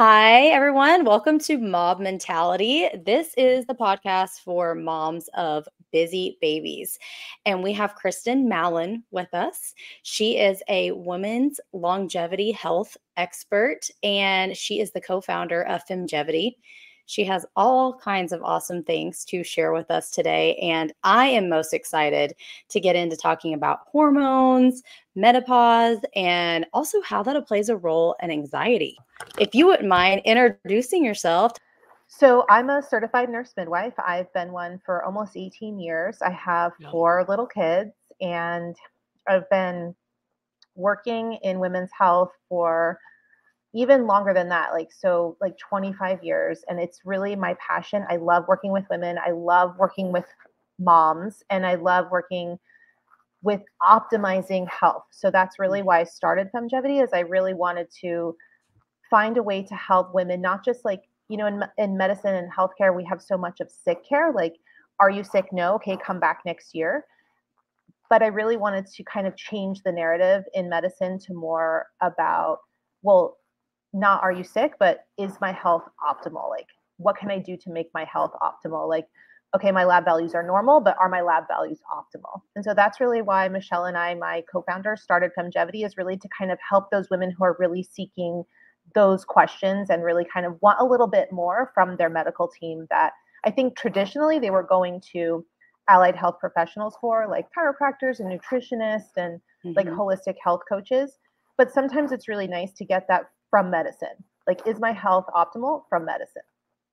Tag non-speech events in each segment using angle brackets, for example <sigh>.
Hi, everyone. Welcome to Mobb Mentality. This is the podcast for moms of busy babies. And we have Kristin Mallon with us. She is a women's longevity health expert, and she is the co founder of Femgevity. She has all kinds of awesome things to share with us today. And I am most excited to get into talking about hormones, menopause, and also how that plays a role in anxiety. If you wouldn't mind introducing yourself. So, I'm a certified nurse midwife. I've been one for almost 18 years. I have four little kids, and I've been working in women's health for even longer than that like so like 25 years and it's really my passion. I love working with women. I love working with moms and i love working with optimizing health. So that's really why i started femgevity is i really wanted to find a way to help women not just like you know in, in medicine and healthcare we have so much of sick care like are you sick? No. Okay come back next year. But i really wanted to kind of change the narrative in medicine to more about well not are you sick, but is my health optimal? Like, what can I do to make my health optimal? Like, okay, my lab values are normal, but are my lab values optimal? And so that's really why Michelle and I, my co-founder, started Femgevity is really to kind of help those women who are really seeking those questions and really kind of want a little bit more from their medical team that I think traditionally they were going to allied health professionals for, like chiropractors and nutritionists and mm-hmm. like holistic health coaches. But sometimes it's really nice to get that from medicine. Like, is my health optimal from medicine?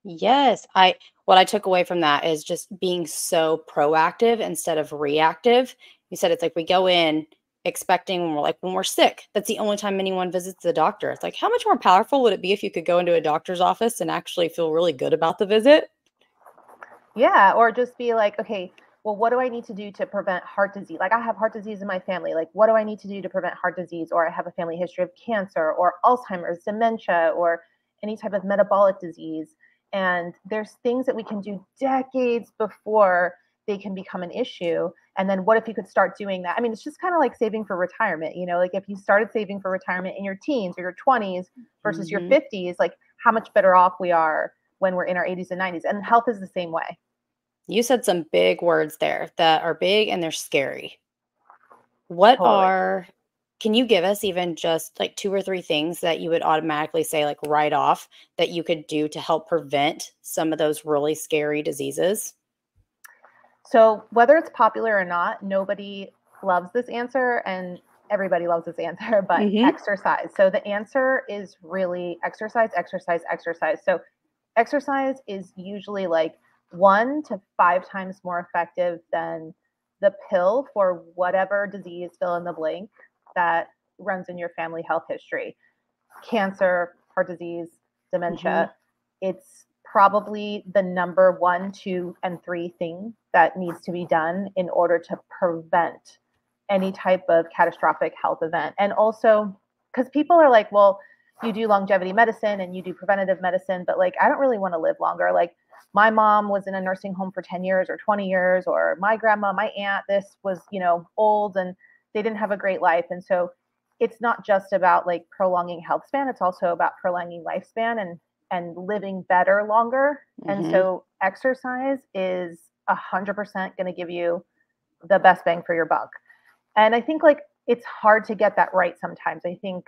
Yes, I what I took away from that is just being so proactive instead of reactive. You said it's like we go in expecting when we're like when we're sick. That's the only time anyone visits the doctor. It's like how much more powerful would it be if you could go into a doctor's office and actually feel really good about the visit? Yeah, or just be like, okay, well, what do I need to do to prevent heart disease? Like, I have heart disease in my family. Like, what do I need to do to prevent heart disease? Or I have a family history of cancer or Alzheimer's, dementia, or any type of metabolic disease. And there's things that we can do decades before they can become an issue. And then what if you could start doing that? I mean, it's just kind of like saving for retirement. You know, like if you started saving for retirement in your teens or your 20s versus mm-hmm. your 50s, like how much better off we are when we're in our 80s and 90s. And health is the same way. You said some big words there that are big and they're scary. What totally. are can you give us even just like two or three things that you would automatically say like right off that you could do to help prevent some of those really scary diseases? So, whether it's popular or not, nobody loves this answer and everybody loves this <laughs> answer, but mm-hmm. exercise. So, the answer is really exercise, exercise, exercise. So, exercise is usually like one to five times more effective than the pill for whatever disease, fill in the blank, that runs in your family health history cancer, heart disease, dementia. Mm-hmm. It's probably the number one, two, and three thing that needs to be done in order to prevent any type of catastrophic health event. And also, because people are like, well, you do longevity medicine and you do preventative medicine, but like, I don't really want to live longer. Like, my mom was in a nursing home for 10 years or 20 years or my grandma my aunt this was you know old and they didn't have a great life. And so it's not just about like prolonging health span it's also about prolonging lifespan and and living better longer. Mm-hmm. and so exercise is a hundred percent going to give you the best bang for your buck. And i think like it's hard to get that right sometimes. I think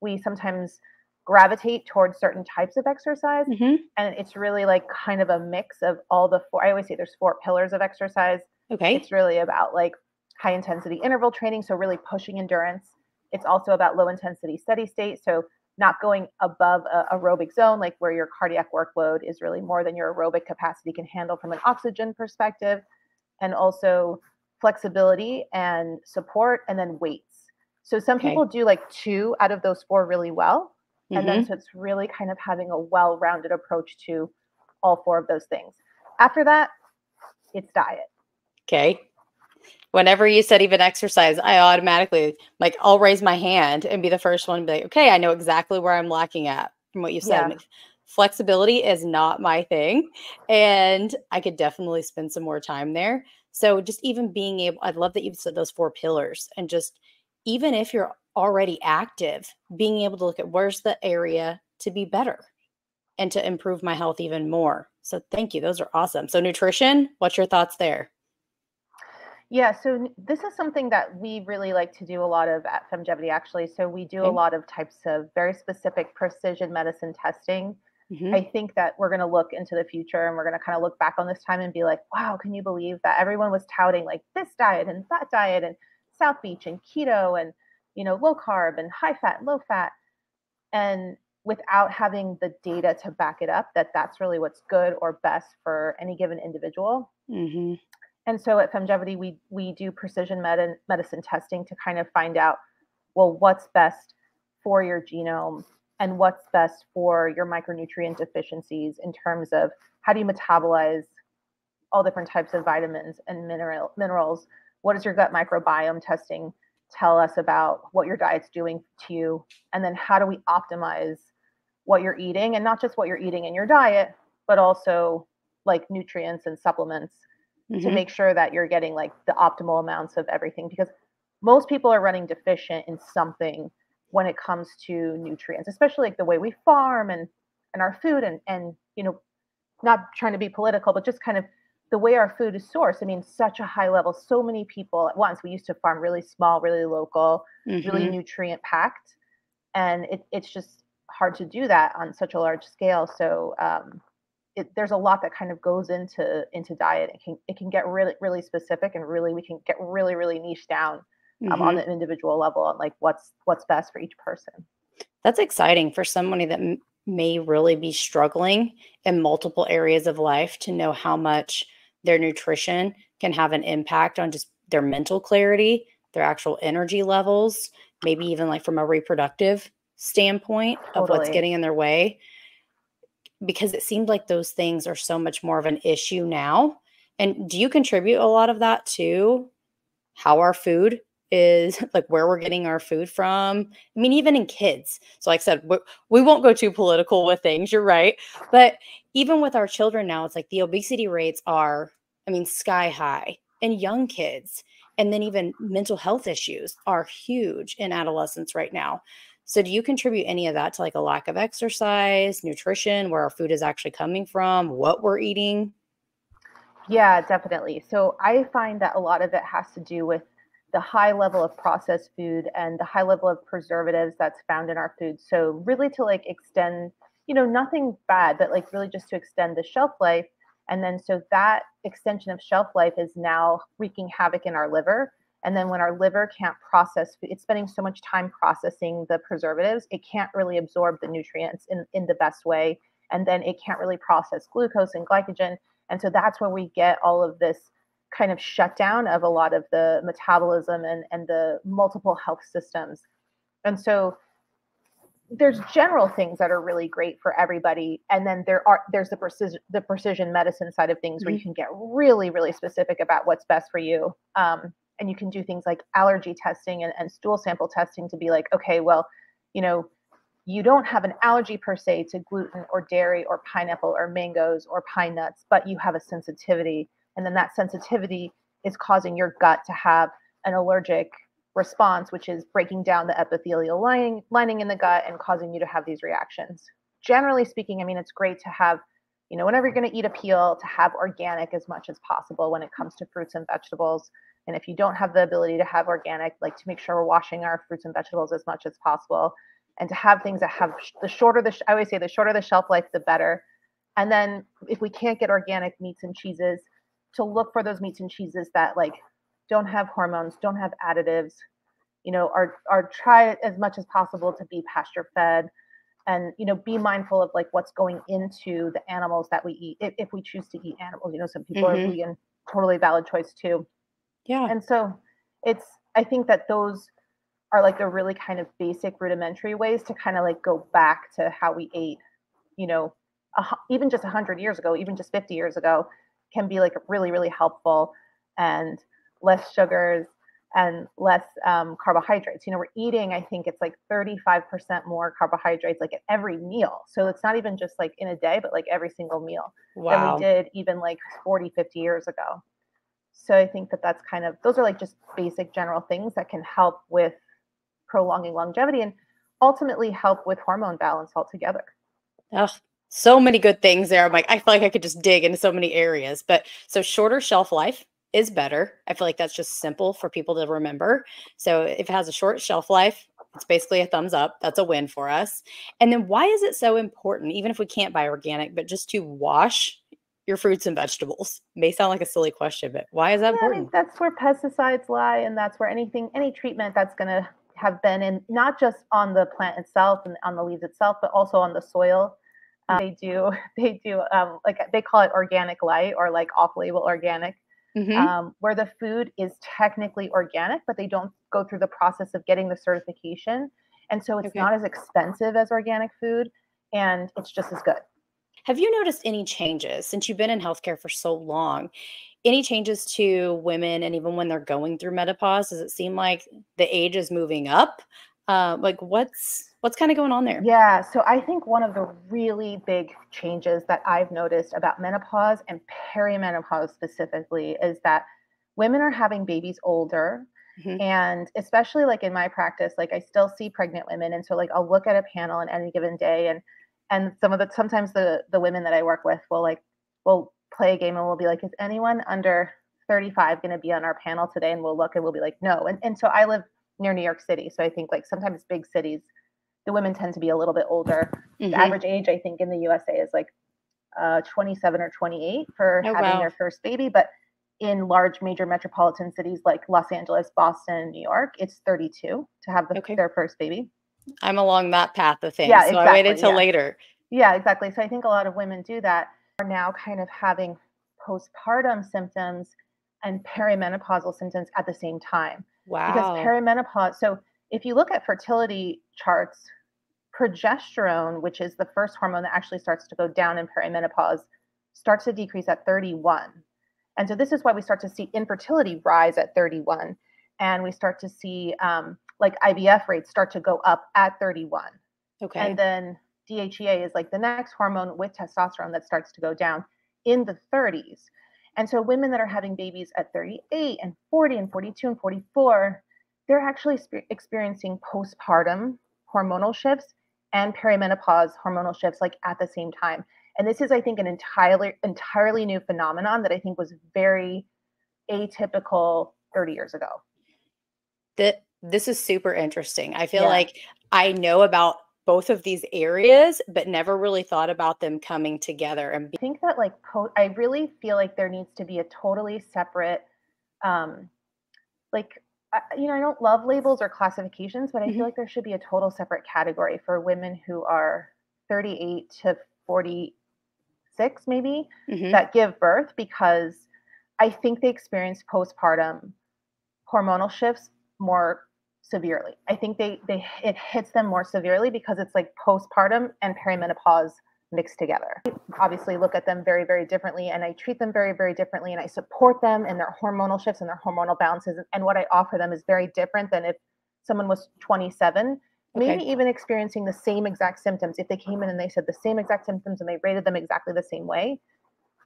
we sometimes gravitate towards certain types of exercise. Mm-hmm. And it's really like kind of a mix of all the four. I always say there's four pillars of exercise. Okay. It's really about like high intensity interval training. So, really pushing endurance. It's also about low intensity steady state. So, not going above a aerobic zone, like where your cardiac workload is really more than your aerobic capacity can handle from an oxygen perspective. And also flexibility and support, and then weights. So, some okay. people do like two out of those four really well Mm-hmm. And then mm-hmm. so it's really kind of having a well rounded approach to all four of those things. After that, it's diet. Okay. Whenever you said even exercise, I automatically like I'll raise my hand and be the first one to be like, okay, I know exactly where I'm lacking at from what you said. Yeah. Flexibility is not my thing. And I could definitely spend some more time there. So just even being able, I love that you said those four pillars and just even if you're already active, being able to look at where's the area to be better. and to improve my health even more. So thank you. Those are awesome. So nutrition, what's your thoughts there? Yeah, so this is something that we really like to do a lot of at Femgevity actually. So we do okay. a lot of types of very specific precision medicine testing. Mm-hmm. I think that we're going to look into the future and we're going to kind of look back on this time and be like, wow, can you believe that everyone was touting like this diet and that diet and South Beach and keto and you know low carb and high fat, and low fat, and without having the data to back it up that that's really what's good or best for any given individual. Mm-hmm. And so at Femgevity, we we do precision med- medicine testing to kind of find out, well, what's best for your genome and what's best for your micronutrient deficiencies in terms of how do you metabolize all different types of vitamins and mineral minerals. What does your gut microbiome testing tell us about what your diet's doing to you? And then how do we optimize what you're eating and not just what you're eating in your diet, but also like nutrients and supplements mm-hmm. to make sure that you're getting like the optimal amounts of everything because most people are running deficient in something when it comes to nutrients, especially like the way we farm and and our food and and you know, not trying to be political, but just kind of the way our food is sourced. I mean, such a high level, so many people at once. We used to farm really small, really local, mm-hmm. really nutrient packed, and it, it's just hard to do that on such a large scale. So um, it, there's a lot that kind of goes into into diet. It can it can get really really specific and really we can get really really niche down um, mm-hmm. on the individual level on like what's what's best for each person. That's exciting for somebody that m- may really be struggling in multiple areas of life to know how much their nutrition can have an impact on just their mental clarity, their actual energy levels, maybe uh-huh. even like from a reproductive standpoint totally. of what's getting in their way because it seemed like those things are so much more of an issue now. And do you contribute a lot of that to how our food is <laughs> like where we're getting our food from? I mean, even in kids. So, like I said, we won't go too political with things. You're right. But even with our children now, it's like the obesity rates are, I mean, sky high and young kids. And then even mental health issues are huge in adolescence right now. So, do you contribute any of that to like a lack of exercise, nutrition, where our food is actually coming from, what we're eating? Yeah, definitely. So, I find that a lot of it has to do with the high level of processed food and the high level of preservatives that's found in our food. So, really to like extend, you know, nothing bad, but like really just to extend the shelf life. And then, so that extension of shelf life is now wreaking havoc in our liver and then when our liver can't process, it's spending so much time processing the preservatives, it can't really absorb the nutrients in, in the best way. And then it can't really process glucose and glycogen. And so that's where we get all of this kind of shutdown of a lot of the metabolism and, and the multiple health systems. And so there's general things that are really great for everybody and then there are there's the precision the precision medicine side of things mm-hmm. where you can get really really specific about what's best for you um, and you can do things like allergy testing and, and stool sample testing to be like okay well you know you don't have an allergy per se to gluten or dairy or pineapple or mangoes or pine nuts but you have a sensitivity and then that sensitivity is causing your gut to have an allergic response which is breaking down the epithelial lining lining in the gut and causing you to have these reactions. Generally speaking i mean it's great to have you know whenever you're going to eat a peel to have organic as much as possible when it comes to fruits and vegetables. And if you don't have the ability to have organic, like to make sure we're washing our fruits and vegetables as much as possible. And to have things that have the shorter the I always say the shorter the shelf life the better. And then if we can't get organic meats and cheeses, to look for those meats and cheeses that like don't have hormones, don't have additives, you know, are are try as much as possible to be pasture fed and you know be mindful of like what's going into the animals that we eat if, if we choose to eat animals you know some people mm-hmm. are vegan totally valid choice too yeah. And so it's, I think that those are like the really kind of basic rudimentary ways to kind of like go back to how we ate, you know, a, even just 100 years ago, even just 50 years ago, can be like really, really helpful and less sugars and less um, carbohydrates. You know, we're eating, I think it's like 35% more carbohydrates like at every meal. So it's not even just like in a day, but like every single meal wow. than we did even like 40, 50 years ago. So I think that that's kind of those are like just basic general things that can help with prolonging longevity and ultimately help with hormone balance altogether. Oh, so many good things there. I'm like, I feel like I could just dig into so many areas. But so shorter shelf life is better. I feel like that's just simple for people to remember. So if it has a short shelf life, it's basically a thumbs up. That's a win for us. And then why is it so important, even if we can't buy organic, but just to wash your fruits and vegetables? May sound like a silly question, but why is that yeah, important? that's where pesticides lie, and that's where anything, any treatment that's going to have been in not just on the plant itself and on the leaves itself, but also on the soil. Um, they do, <laughs> they do, um, like they call it organic light or like off-label organic mm-hmm. um, where the food is technically organic, but they don't go through the process of getting the certification. And so it's okay. not as expensive as organic food and it's just as good. Have you noticed any changes since you've been in healthcare for so long? Any changes to women and even when they're going through menopause? Does it seem like the age is moving up? Uh, like what's What's kind of going on there? Yeah, so I think one of the really big changes that I've noticed about menopause and perimenopause specifically is that women are having babies older. Mm-hmm. And especially like in my practice, like I still see pregnant women. And so like I'll look at a panel on any given day and and some of the sometimes the the women that I work with will like will play a game and we'll be like, is anyone under 35 going to be on our panel today? And we'll look and we'll be like, no. And and so I live near New York City. So I think like sometimes big cities the women tend to be a little bit older. Mm-hmm. The average age, I think, in the USA is like uh, 27 or 28 for oh, having wow. their first baby. But in large major metropolitan cities like Los Angeles, Boston, New York, it's 32 to have the, okay. their first baby. I'm along that path of things. Yeah, so exactly, I waited till yeah. later. Yeah, exactly. So I think a lot of women do that are now kind of having postpartum symptoms and perimenopausal symptoms at the same time. Wow. Because perimenopause, so if you look at fertility charts progesterone, which is the first hormone that actually starts to go down in perimenopause, starts to decrease at 31. And so this is why we start to see infertility rise at 31. And we start to see um, like IVF rates start to go up at 31. Okay. And then DHEA is like the next hormone with testosterone that starts to go down in the 30s. And so women that are having babies at 38 and 40 and 42 and 44, they're actually experiencing postpartum hormonal shifts and perimenopause hormonal shifts like at the same time. And this is, I think, an entirely entirely new phenomenon that I think was very atypical 30 years ago. That this is super interesting. I feel yeah. like I know about both of these areas, but never really thought about them coming together. And be- I think that like po- I really feel like there needs to be a totally separate, um, like you know, I don't love labels or classifications, but I mm-hmm. feel like there should be a total separate category for women who are 38 to 46, maybe, mm-hmm. that give birth because I think they experience postpartum hormonal shifts more severely. I think they they it hits them more severely because it's like postpartum and perimenopause mixed together. Obviously, look at them very, very differently, and I treat them very, very differently, and I support them in their hormonal shifts and their hormonal balances. And what I offer them is very different than if someone was 27, maybe okay. even experiencing the same exact symptoms. If they came in and they said the same exact symptoms and they rated them exactly the same way,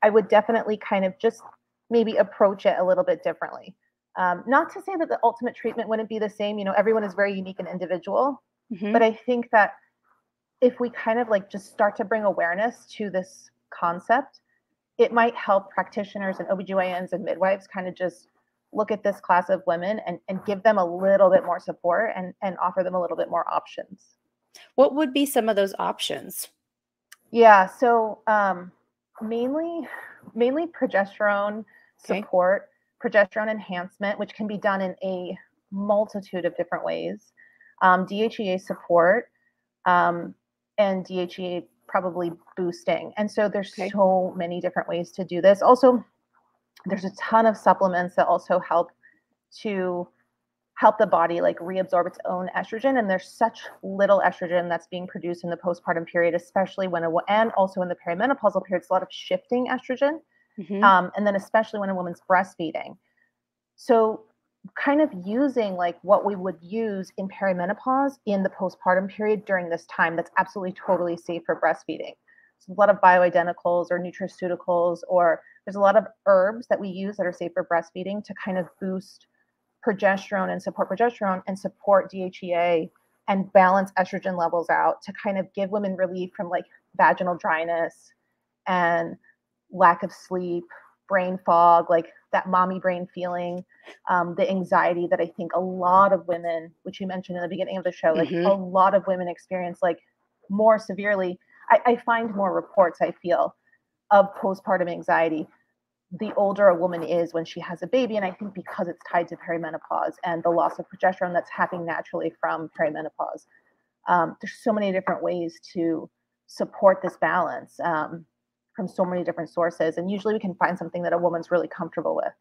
I would definitely kind of just maybe approach it a little bit differently. Um, not to say that the ultimate treatment wouldn't be the same. You know, everyone is very unique and individual, mm-hmm. but I think that if we kind of like just start to bring awareness to this concept, it might help practitioners and OBGYNs and midwives kind of just look at this class of women and, and give them a little bit more support and, and offer them a little bit more options. What would be some of those options? Yeah, so um, mainly mainly progesterone okay. support, progesterone enhancement, which can be done in a multitude of different ways. Um, DHEA support, um, and DHEA probably boosting. And so there's okay. so many different ways to do this. Also, there's a ton of supplements that also help to help the body like reabsorb its own estrogen and there's such little estrogen that's being produced in the postpartum period especially when a and also in the perimenopausal period it's a lot of shifting estrogen mm-hmm. um, and then especially when a woman's breastfeeding so kind of using like what we would use in perimenopause in the postpartum period during this time that's absolutely totally safe for breastfeeding. So a lot of bioidenticals or nutraceuticals, or there's a lot of herbs that we use that are safe for breastfeeding to kind of boost progesterone and support progesterone and support DHEA and balance estrogen levels out to kind of give women relief from like vaginal dryness and lack of sleep, brain fog, like that mommy brain feeling, um, the anxiety that I think a lot of women, which you mentioned in the beginning of the show, like mm-hmm. a lot of women experience like more severely. I, I find more reports, I feel, of postpartum anxiety the older a woman is when she has a baby. And I think because it's tied to perimenopause and the loss of progesterone that's happening naturally from perimenopause, um, there's so many different ways to support this balance um, from so many different sources. And usually we can find something that a woman's really comfortable with.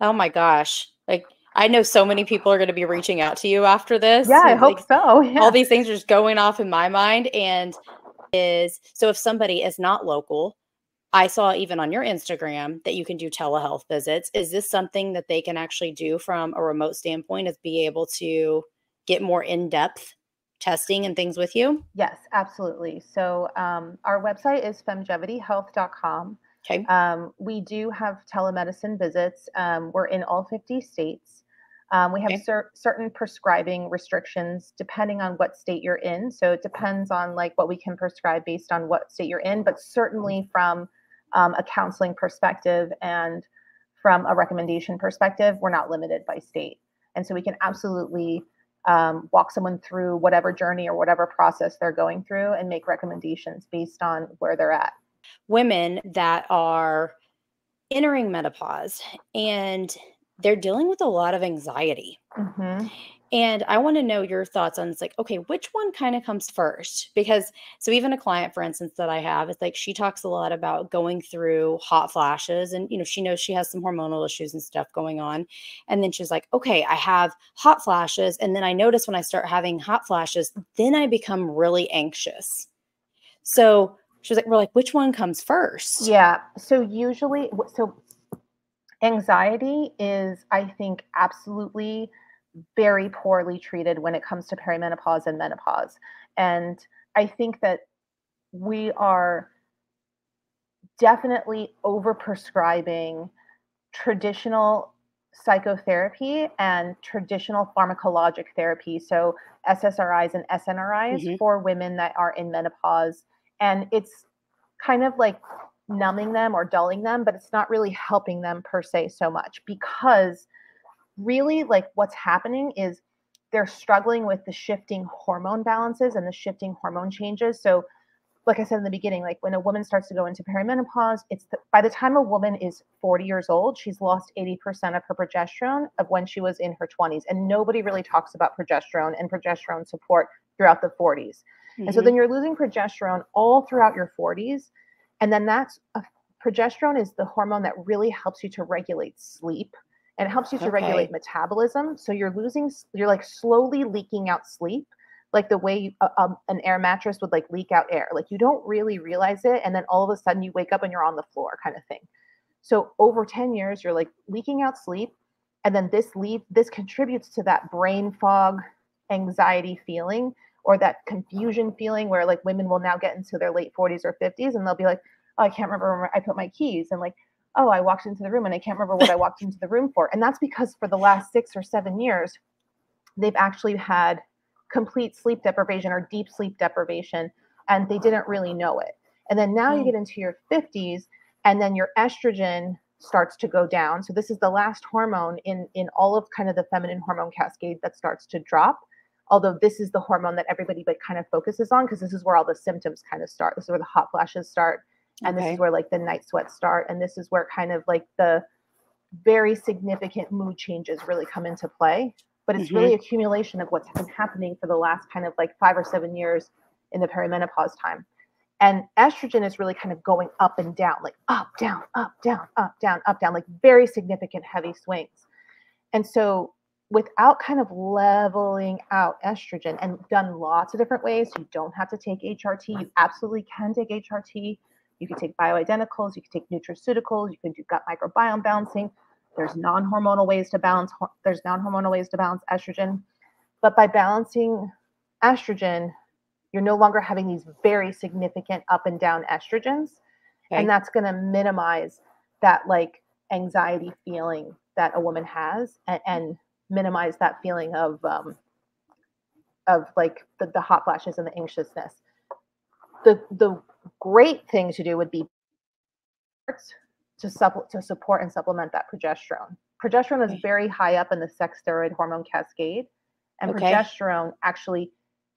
Oh my gosh. Like, I know so many people are going to be reaching out to you after this. Yeah, I hope so. <laughs> Yeah. All these things are just going off in my mind. And is so if somebody is not local, I saw even on your Instagram that you can do telehealth visits. Is this something that they can actually do from a remote standpoint, is be able to get more in depth testing and things with you? Yes, absolutely. So um, our website is femgevityhealth.com. Okay. Um, we do have telemedicine visits. Um, we're in all 50 states. Um, we have okay. cer- certain prescribing restrictions depending on what state you're in. So it depends on like what we can prescribe based on what state you're in, but certainly from um, a counseling perspective and from a recommendation perspective, we're not limited by state. And so we can absolutely um, walk someone through whatever journey or whatever process they're going through and make recommendations based on where they're at. Women that are entering menopause and they're dealing with a lot of anxiety. Mm-hmm. And I want to know your thoughts on it's like, okay, which one kind of comes first? Because so even a client, for instance, that I have, it's like she talks a lot about going through hot flashes and you know, she knows she has some hormonal issues and stuff going on. And then she's like, okay, I have hot flashes. And then I notice when I start having hot flashes, then I become really anxious. So she's like, we're like, which one comes first? Yeah. So usually so anxiety is, I think, absolutely very poorly treated when it comes to perimenopause and menopause. And I think that we are definitely overprescribing traditional psychotherapy and traditional pharmacologic therapy. So SSRIs and SNRIs mm-hmm. for women that are in menopause. And it's kind of like numbing them or dulling them, but it's not really helping them per se so much because really like what's happening is they're struggling with the shifting hormone balances and the shifting hormone changes. So, like I said in the beginning, like when a woman starts to go into perimenopause, it's the, by the time a woman is 40 years old, she's lost 80% of her progesterone of when she was in her 20s. And nobody really talks about progesterone and progesterone support throughout the 40s. Mm-hmm. And so mm-hmm. then you're losing progesterone all throughout your 40s. And then that's a, progesterone is the hormone that really helps you to regulate sleep and it helps you to okay. regulate metabolism. So you're losing, you're like slowly leaking out sleep, like the way uh, um, an air mattress would like leak out air. Like you don't really realize it, and then all of a sudden you wake up and you're on the floor, kind of thing. So over 10 years, you're like leaking out sleep, and then this lead this contributes to that brain fog, anxiety feeling, or that confusion feeling where like women will now get into their late 40s or 50s, and they'll be like, oh, I can't remember where I put my keys, and like oh, I walked into the room and I can't remember what I walked into the room for. And that's because for the last six or seven years, they've actually had complete sleep deprivation or deep sleep deprivation, and they didn't really know it. And then now mm. you get into your 50s, and then your estrogen starts to go down. So this is the last hormone in in all of kind of the feminine hormone cascade that starts to drop. Although this is the hormone that everybody but kind of focuses on because this is where all the symptoms kind of start. This is where the hot flashes start and okay. this is where like the night sweats start and this is where kind of like the very significant mood changes really come into play but it's mm-hmm. really accumulation of what's been happening for the last kind of like five or seven years in the perimenopause time and estrogen is really kind of going up and down like up down up down up down up down like very significant heavy swings and so without kind of leveling out estrogen and done lots of different ways you don't have to take hrt you absolutely can take hrt you can take bioidenticals, you can take nutraceuticals, you can do gut microbiome balancing. There's non-hormonal ways to balance. There's non-hormonal ways to balance estrogen, but by balancing estrogen, you're no longer having these very significant up and down estrogens, okay. and that's going to minimize that like anxiety feeling that a woman has, and, and minimize that feeling of um, of like the, the hot flashes and the anxiousness. The the great thing to do would be to supple to support and supplement that progesterone. Progesterone is very high up in the sex steroid hormone cascade, and okay. progesterone actually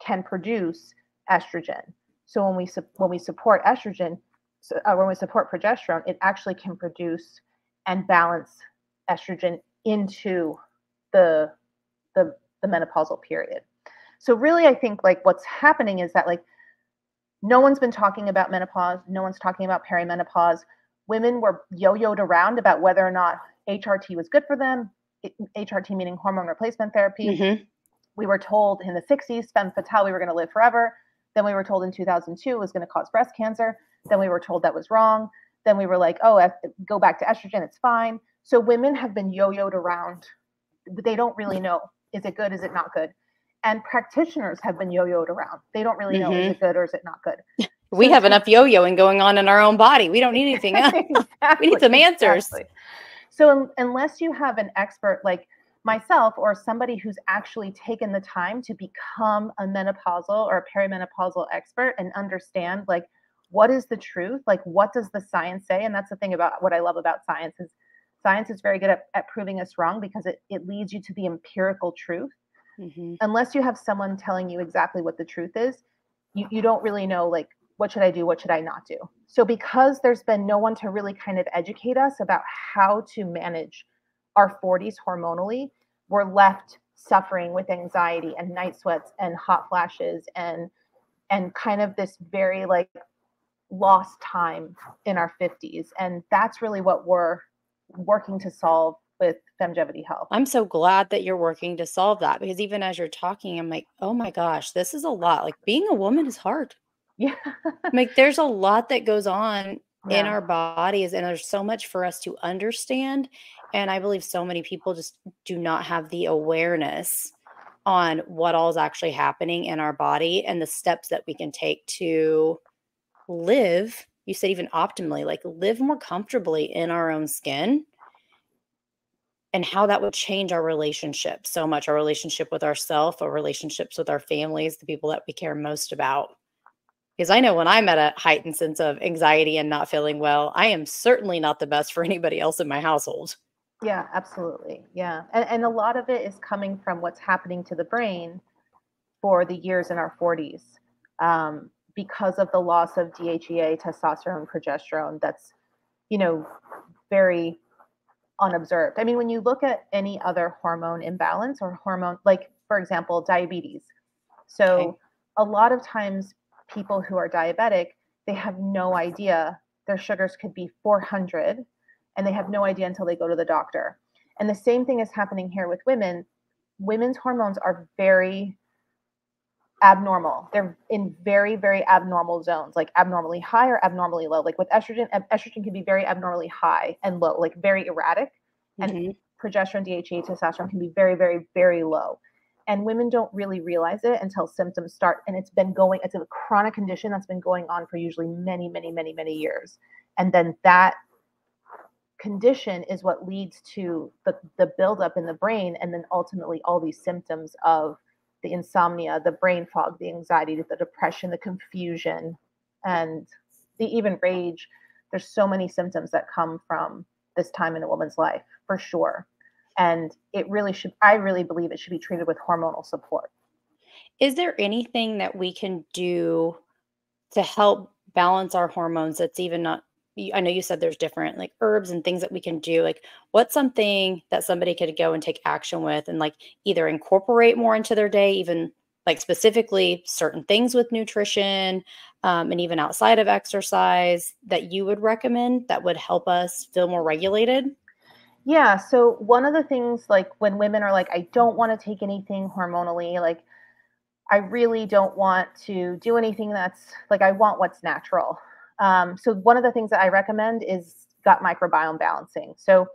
can produce estrogen. So when we su- when we support estrogen, so, uh, when we support progesterone, it actually can produce and balance estrogen into the the the menopausal period. So really, I think like what's happening is that like no one's been talking about menopause, no one's talking about perimenopause. Women were yo-yoed around about whether or not HRT was good for them. HRT meaning hormone replacement therapy. Mm-hmm. We were told in the 60s, femme fatale, we were going to live forever. Then we were told in 2002 it was going to cause breast cancer. Then we were told that was wrong. Then we were like, oh, go back to estrogen, it's fine. So women have been yo-yoed around. They don't really know is it good, is it not good? And practitioners have been yo-yoed around. They don't really know mm-hmm. is it good or is it not good. <laughs> we so have enough yo-yoing going on in our own body. We don't need anything else. exactly, <laughs> we need some answers. Exactly. So um, unless you have an expert like myself or somebody who's actually taken the time to become a menopausal or a perimenopausal expert and understand like what is the truth like what does the science say and that's the thing about what i love about science is science is very good at, at proving us wrong because it, it leads you to the empirical truth mm-hmm. unless you have someone telling you exactly what the truth is you, you don't really know like what should i do what should i not do so because there's been no one to really kind of educate us about how to manage our 40s hormonally we're left suffering with anxiety and night sweats and hot flashes and and kind of this very like lost time in our 50s and that's really what we're working to solve Femgevity Health. I'm so glad that you're working to solve that because even as you're talking, I'm like, oh my gosh, this is a lot. Like being a woman is hard. Yeah. like there's a lot that goes on yeah. in our bodies, and there's so much for us to understand. And I believe so many people just do not have the awareness on what all is actually happening in our body and the steps that we can take to live. You said even optimally, like live more comfortably in our own skin and how that would change our relationship so much our relationship with ourselves, our relationships with our families, the people that we care most about. Because I know when I'm at a heightened sense of anxiety and not feeling well, I am certainly not the best for anybody else in my household. Yeah, absolutely. Yeah. And, and a lot of it is coming from what's happening to the brain for the years in our 40s um, because of the loss of DHEA, testosterone, progesterone. That's, you know, very unobserved. I mean, when you look at any other hormone imbalance or hormone, like, for example, diabetes. So okay. a lot of times people who are diabetic, they have no idea their sugars could be 400 and they have no idea until they go to the doctor. And the same thing is happening here with women. Women's hormones are very abnormal. They're in very, very abnormal zones, like abnormally high or abnormally low. Like with estrogen, estrogen can be very abnormally high and low, like very erratic. And mm-hmm. progesterone, DHEA, testosterone can be very, very, very low. And women don't really realize it until symptoms start. And it's been going, it's a chronic condition that's been going on for usually many, many, many, many years. And then that condition is what leads to the, the buildup in the brain and then ultimately all these symptoms of the insomnia the brain fog the anxiety the depression the confusion and the even rage. There's so many symptoms that come from this time in a woman's life for sure. And it really should i really believe it should be treated with hormonal support. Is there anything that we can do to help balance our hormones that's even not I know you said there's different like herbs and things that we can do. Like, what's something that somebody could go and take action with and like either incorporate more into their day, even like specifically certain things with nutrition um, and even outside of exercise that you would recommend that would help us feel more regulated? Yeah. So, one of the things like when women are like, I don't want to take anything hormonally, like, I really don't want to do anything that's like, I want what's natural. Um, so one of the things that I recommend is gut microbiome balancing. So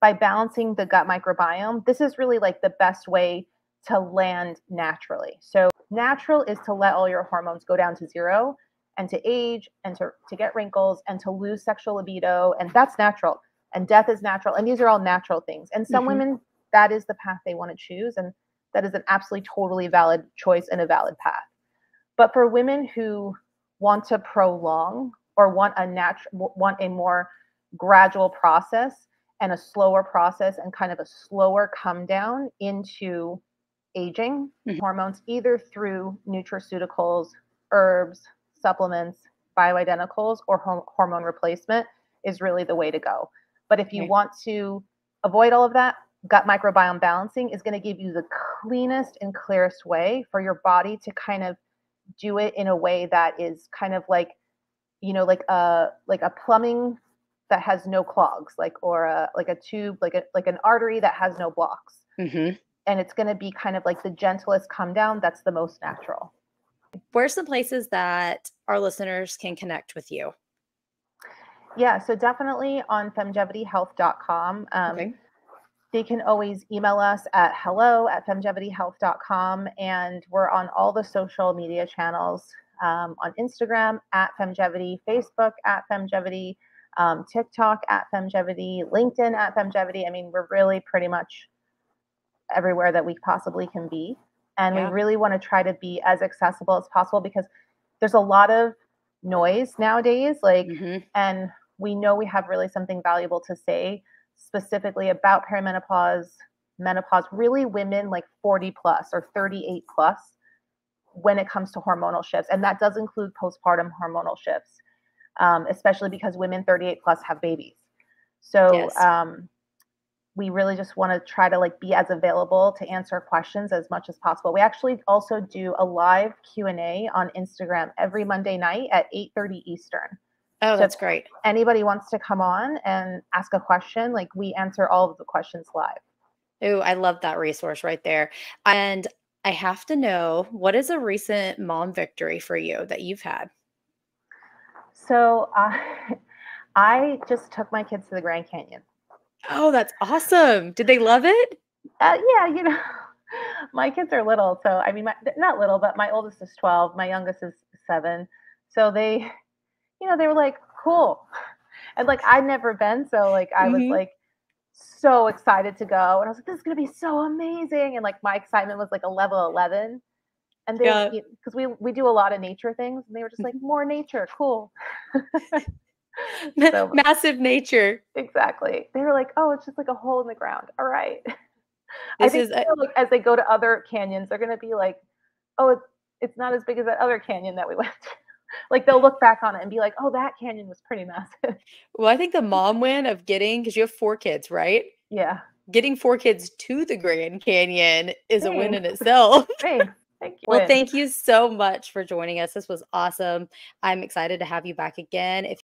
by balancing the gut microbiome, this is really like the best way to land naturally. So natural is to let all your hormones go down to zero and to age and to, to get wrinkles and to lose sexual libido. And that's natural. And death is natural. And these are all natural things. And some mm-hmm. women, that is the path they want to choose. And that is an absolutely totally valid choice and a valid path. But for women who want to prolong or want a natural want a more gradual process and a slower process and kind of a slower come down into aging mm-hmm. hormones either through nutraceuticals, herbs, supplements, bioidenticals or hormone replacement is really the way to go. But if you okay. want to avoid all of that, gut microbiome balancing is going to give you the cleanest and clearest way for your body to kind of do it in a way that is kind of like you know like a like a plumbing that has no clogs like or a like a tube like a like an artery that has no blocks mm-hmm. and it's going to be kind of like the gentlest come down that's the most natural where's the places that our listeners can connect with you yeah so definitely on femgevityhealth.com um, okay they can always email us at hello at femgevityhealth.com. And we're on all the social media channels um, on Instagram at Femgevity, Facebook at Femgevity, um, TikTok at Femgevity, LinkedIn at Femgevity. I mean, we're really pretty much everywhere that we possibly can be. And yeah. we really want to try to be as accessible as possible because there's a lot of noise nowadays. Like, mm-hmm. and we know we have really something valuable to say specifically about perimenopause, menopause, really women like 40 plus or 38 plus when it comes to hormonal shifts. And that does include postpartum hormonal shifts, um, especially because women 38 plus have babies. So yes. um, we really just want to try to like be as available to answer questions as much as possible. We actually also do a live Q&A on Instagram every Monday night at 8:30 Eastern. Oh, so that's great. Anybody wants to come on and ask a question, like we answer all of the questions live. Oh, I love that resource right there. And I have to know what is a recent mom victory for you that you've had? So uh, <laughs> I just took my kids to the Grand Canyon. Oh, that's awesome. Did they love it? Uh, yeah, you know, <laughs> my kids are little. So, I mean, my, not little, but my oldest is 12, my youngest is seven. So they, <laughs> you know, they were like, cool. And like I'd never been, so like I was mm-hmm. like so excited to go. And I was like, this is gonna be so amazing. And like my excitement was like a level 11. And they because yeah. we we do a lot of nature things, and they were just like, mm-hmm. more nature, cool. <laughs> so, <laughs> Massive nature. Exactly. They were like, oh, it's just like a hole in the ground. All right. <laughs> This I think is a- like, as they go to other canyons, they're gonna be like, oh, it's it's not as big as that other canyon that we went to like they'll look back on it and be like, "Oh, that canyon was pretty massive." <laughs> Well, I think the mom win of getting because you have four kids, right? Yeah. Getting four kids to the Grand Canyon is Thanks. a win in itself. <laughs> Thanks. Thank you. Well, thank you so much for joining us. This was awesome. I'm excited to have you back again. If